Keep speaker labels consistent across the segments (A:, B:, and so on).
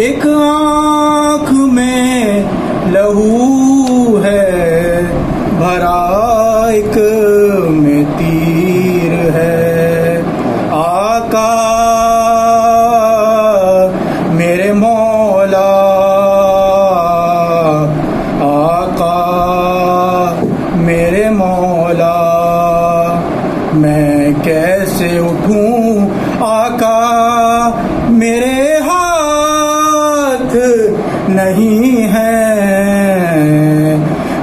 A: ایک آنکھ میں لہو ہے، بھرا ایک میں تیر ہے۔ آقا، میرے مولا، آقا، میرے مولا، میں کیسے اٹھوں؟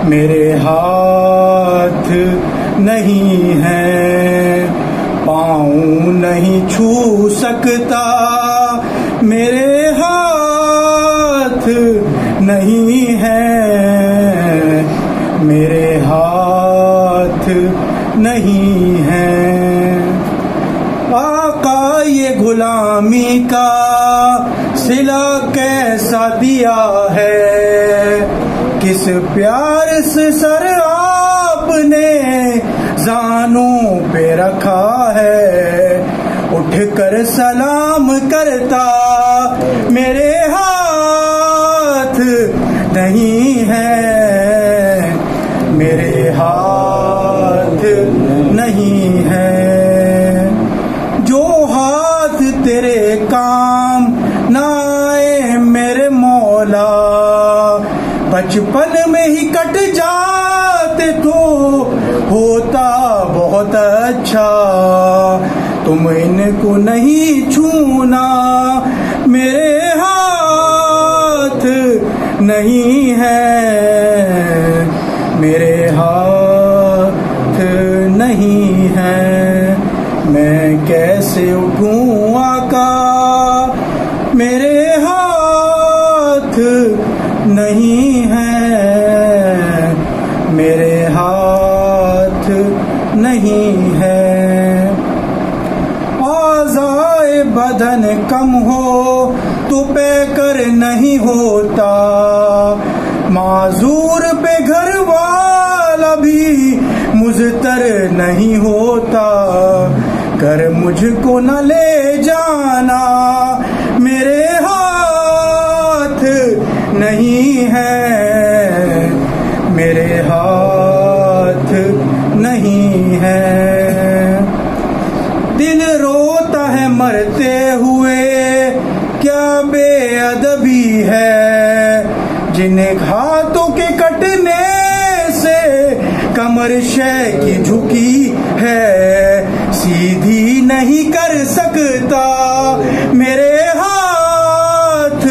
A: میرے ہاتھ نہیں ہے۔ پاؤں نہیں چھو سکتا۔ میرے ہاتھ نہیں ہے۔ میرے ہاتھ نہیں ہے۔ آقا یہ غلامی کا سلا کیسا دیا ہے۔ کس پیار سے سر آپ نے زانوں پہ رکھا ہے؟ اٹھ کر سلام کرتا میرے بچپن میں ہی کٹ جاتے تو ہوتا بہت اچھا۔ تم ان کو نہیں چھونا، میرے ہاتھ نہیں ہے۔ میرے ہاتھ نہیں ہے۔ میں کیسے اٹھوں آقا؟ میرے ہاتھ نہیں ہے۔ آزائے بدن کم ہو، تو پہ کر نہیں ہوتا۔ معذور پہ گھر والا بھی مزتر نہیں ہوتا۔ کر مجھ کو نہ لے جانا جنہیں ہاتھوں کے کٹنے سے کمر شے کی جھکی ہے، سیدھی نہیں کر سکتا، میرے ہاتھ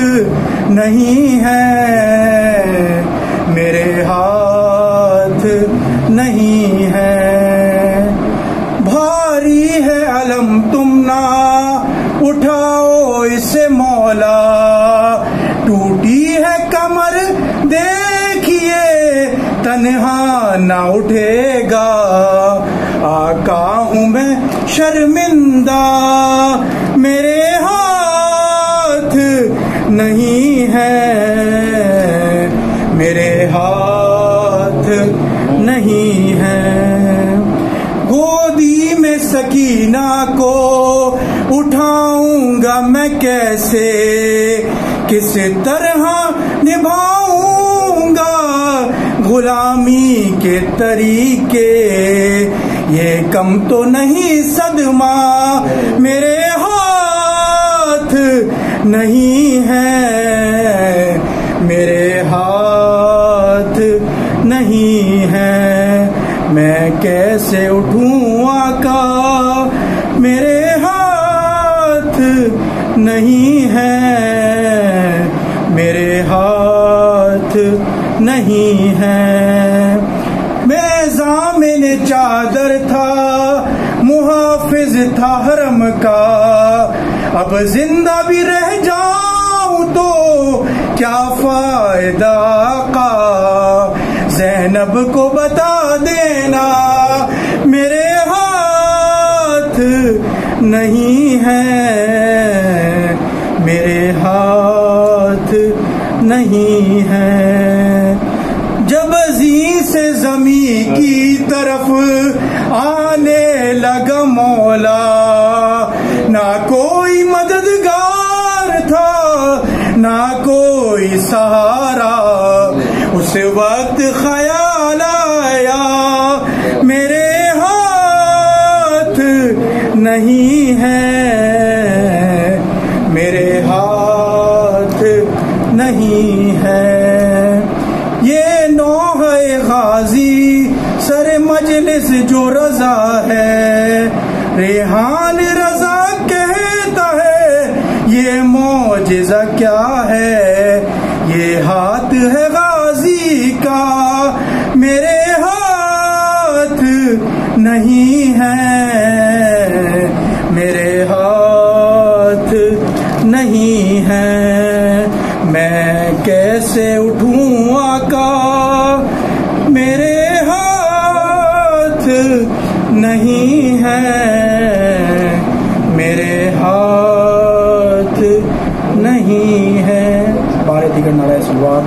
A: نہیں ہے۔ میرے ہاتھ نہیں اٹھاؤ اسے مولا ٹوٹی ہے کمر، دیکھیے، تنہا نہ اٹھے گا۔ آقا ہوں میں شرمندہ، میرے ہاتھ نہیں ہے۔ میرے ہاتھ نہیں ہے۔ گودی سکینہ کو اٹھاؤں گا میں کیسے؟ کس طرح نبھاؤں گا غلامی کے طریقے؟ یہ کم تو نہیں صدمہ، میرے ہاتھ نہیں ہے۔ میرے ہاتھ نہیں ہے۔ میں کیسے اٹھوں میرے ہاتھ نہیں ہے، میرے ہاتھ نہیں ہے۔ میں زامن چادر تھا، محافظ تھا حرم کا۔ اب زندہ بھی رہ جاؤں تو کیا فائدہ آقا زینب کو بتا دینا۔ نہیں ہے، میرے ہاتھ نہیں ہے۔ جب زی سے زمین کی طرف آنے لگا مولا، نہ کوئی مددگار تھا، نہ کوئی سہارا نہیں ہے، میرے ہاتھ نہیں ہے۔ یہ نوح غازی سر مجلس جو رضا ہے، ریحان رضا کہتا ہے، یہ معجزہ کیا ہے؟ یہ ہاتھ ہے غازی کا، میرے ہاتھ نہیں ہے۔ سے اٹھوں آقا، میرے ہاتھ نہیں ہے میرے ہاتھ نہیں ہے بارے دیگر نارا سلوار